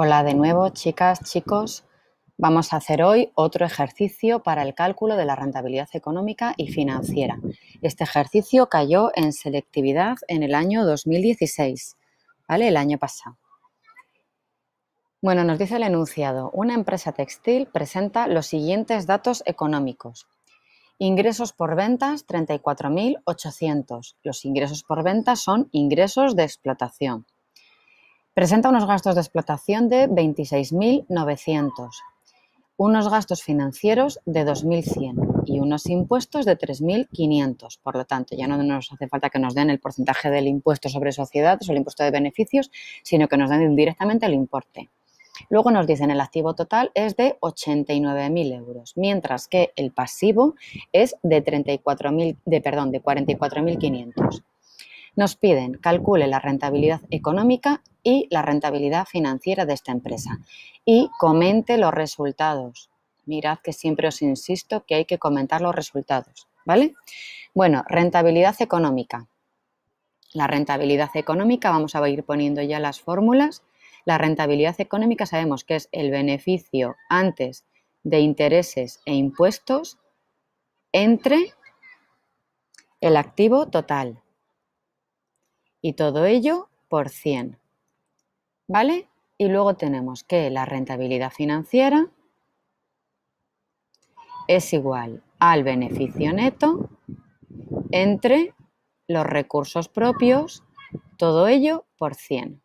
Hola de nuevo, chicas, chicos. Vamos a hacer hoy otro ejercicio para el cálculo de la rentabilidad económica y financiera. Este ejercicio cayó en selectividad en el año 2016, ¿vale? El año pasado. Bueno, nos dice el enunciado, una empresa textil presenta los siguientes datos económicos. Ingresos por ventas 34.800. Los ingresos por ventas son ingresos de explotación. Presenta unos gastos de explotación de 26.900, unos gastos financieros de 2.100 y unos impuestos de 3.500. Por lo tanto, ya no nos hace falta que nos den el porcentaje del impuesto sobre sociedades o el impuesto de beneficios, sino que nos den directamente el importe. Luego nos dicen el activo total es de 89.000 euros, mientras que el pasivo es de, 34.000, de, de 44.500. Nos piden calcule la rentabilidad económica y la rentabilidad financiera de esta empresa y comente los resultados. Mirad que siempre os insisto que hay que comentar los resultados, ¿vale? Bueno, rentabilidad económica. La rentabilidad económica, vamos a ir poniendo ya las fórmulas. La rentabilidad económica sabemos que es el beneficio antes de intereses e impuestos entre el activo total y todo ello por 100. ¿Vale? Y luego tenemos que la rentabilidad financiera es igual al beneficio neto entre los recursos propios, todo ello por 100.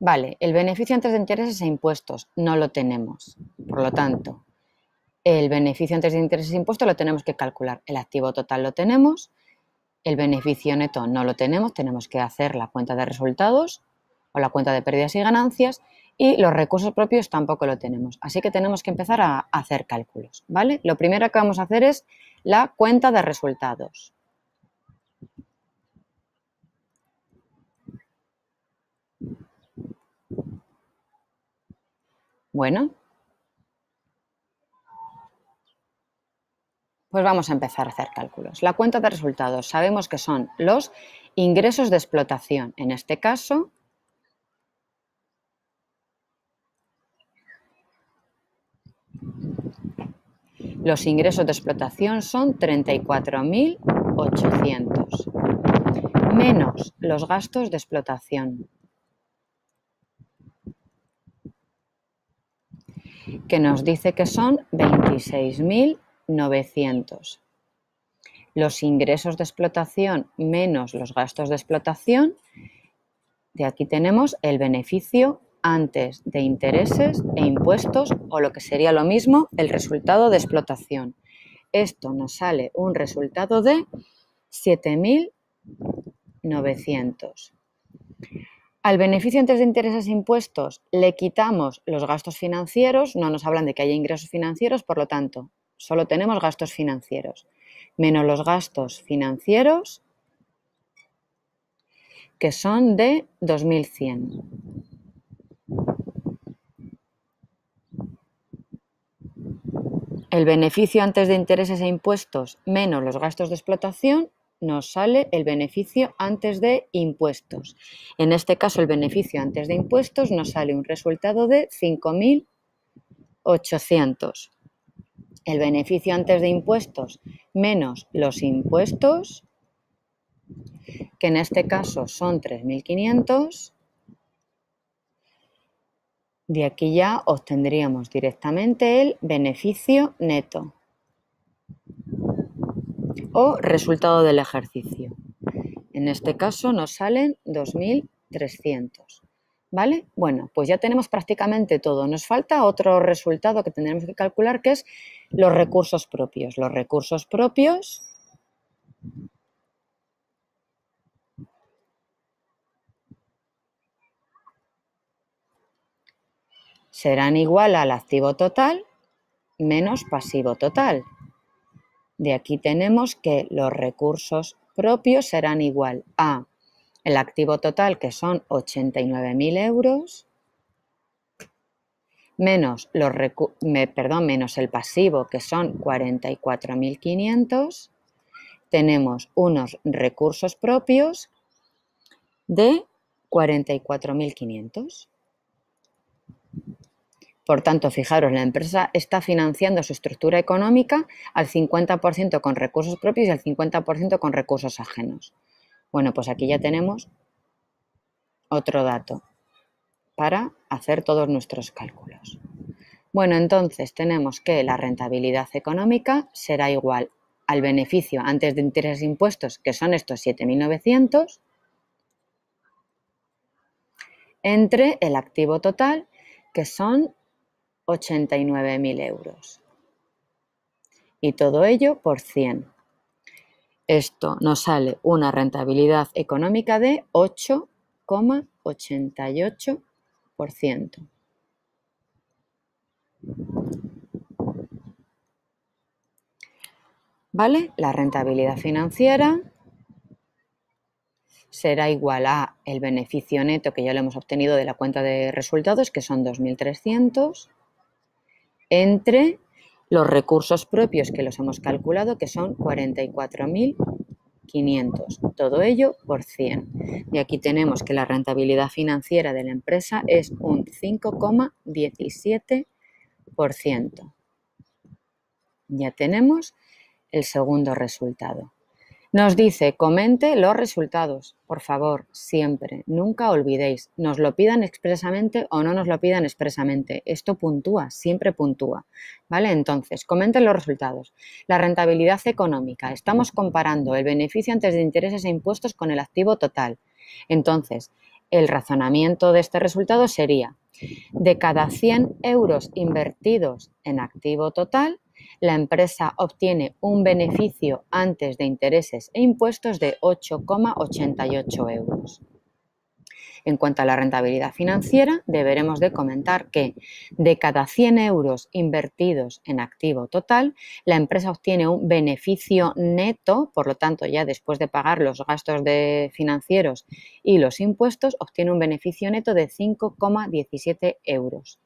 Vale, el beneficio antes de intereses e impuestos no lo tenemos. Por lo tanto, el beneficio antes de intereses e impuestos lo tenemos que calcular. El activo total lo tenemos el beneficio neto no lo tenemos, tenemos que hacer la cuenta de resultados la cuenta de pérdidas y ganancias y los recursos propios tampoco lo tenemos. Así que tenemos que empezar a hacer cálculos, ¿vale? Lo primero que vamos a hacer es la cuenta de resultados. Bueno, Pues vamos a empezar a hacer cálculos. La cuenta de resultados sabemos que son los ingresos de explotación. En este caso, los ingresos de explotación son 34.800 menos los gastos de explotación. que nos dice que son 26.000 900. Los ingresos de explotación menos los gastos de explotación, de aquí tenemos el beneficio antes de intereses e impuestos o lo que sería lo mismo el resultado de explotación. Esto nos sale un resultado de 7.900. Al beneficio antes de intereses e impuestos le quitamos los gastos financieros, no nos hablan de que haya ingresos financieros, por lo tanto, solo tenemos gastos financieros, menos los gastos financieros que son de 2100. El beneficio antes de intereses e impuestos menos los gastos de explotación nos sale el beneficio antes de impuestos. En este caso, el beneficio antes de impuestos nos sale un resultado de 5.800 el beneficio antes de impuestos menos los impuestos, que en este caso son 3.500, de aquí ya obtendríamos directamente el beneficio neto o resultado del ejercicio. En este caso nos salen 2.300. ¿Vale? Bueno, pues ya tenemos prácticamente todo. Nos falta otro resultado que tendremos que calcular, que es los recursos propios. Los recursos propios serán igual al activo total menos pasivo total. De aquí tenemos que los recursos propios serán igual a el activo total, que son 89.000 euros, menos, los perdón, menos el pasivo, que son 44.500, tenemos unos recursos propios de 44.500. Por tanto, fijaros, la empresa está financiando su estructura económica al 50% con recursos propios y al 50% con recursos ajenos. Bueno, pues aquí ya tenemos otro dato para hacer todos nuestros cálculos. Bueno, entonces tenemos que la rentabilidad económica será igual al beneficio antes de intereses e impuestos, que son estos 7.900, entre el activo total, que son 89.000 euros. Y todo ello por 100. Esto nos sale una rentabilidad económica de 8,88%. ¿Vale? La rentabilidad financiera será igual a el beneficio neto que ya lo hemos obtenido de la cuenta de resultados, que son 2.300, entre los recursos propios que los hemos calculado, que son 44.500. Todo ello por 100. Y aquí tenemos que la rentabilidad financiera de la empresa es un 5,17%. Ya tenemos el segundo resultado. Nos dice, comente los resultados, por favor, siempre, nunca olvidéis, nos lo pidan expresamente o no nos lo pidan expresamente. Esto puntúa, siempre puntúa. ¿Vale? Entonces, comenten los resultados. La rentabilidad económica. Estamos comparando el beneficio antes de intereses e impuestos con el activo total. Entonces, el razonamiento de este resultado sería, de cada 100 euros invertidos en activo total, la empresa obtiene un beneficio antes de intereses e impuestos de 8,88 euros. En cuanto a la rentabilidad financiera, deberemos de comentar que de cada 100 euros invertidos en activo total, la empresa obtiene un beneficio neto, por lo tanto ya después de pagar los gastos financieros y los impuestos, obtiene un beneficio neto de 5,17 euros.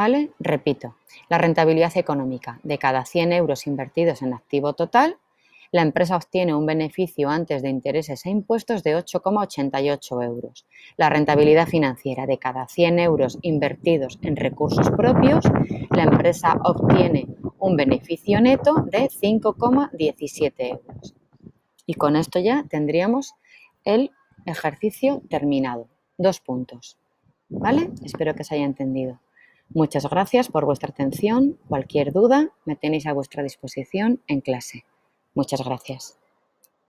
¿Vale? Repito, la rentabilidad económica de cada 100 euros invertidos en activo total, la empresa obtiene un beneficio antes de intereses e impuestos de 8,88 euros. La rentabilidad financiera de cada 100 euros invertidos en recursos propios, la empresa obtiene un beneficio neto de 5,17 euros. Y con esto ya tendríamos el ejercicio terminado. Dos puntos. ¿Vale? Espero que se haya entendido. Muchas gracias por vuestra atención. Cualquier duda me tenéis a vuestra disposición en clase. Muchas gracias.